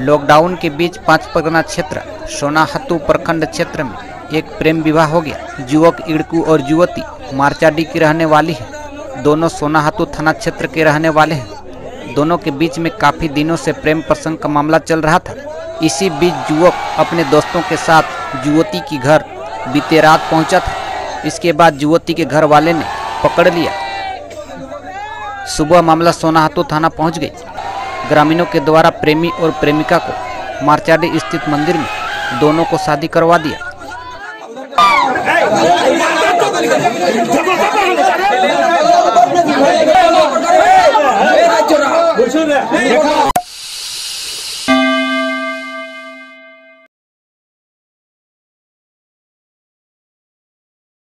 Lockdown के बीच पाँच परगना क्षेत्र, सोनाहतु प्रखंड क्षेत्र में एक प्रेम विवाह हो गया। युवक, इड़कू और युवती मार्चाडी की रहने वाली है। दोनों सोनाहतु थाना क्षेत्र के रहने वाले हैं। दोनों के बीच में काफ़ी दिनों से प्रेम प्रसंग का मामला चल रहा था। इसी बीच युवक अपने दोस्तों के साथ युवती की घर बीते रात पहुँचा था। इसके बाद युवती के घर वाले ने पकड़ लिया। सुबह मामला सोनाहातू थाना पहुँच गई। ग्रामीणों के द्वारा प्रेमी और प्रेमिका को मारचाडी स्थित मंदिर में दोनों को शादी करवा दिया।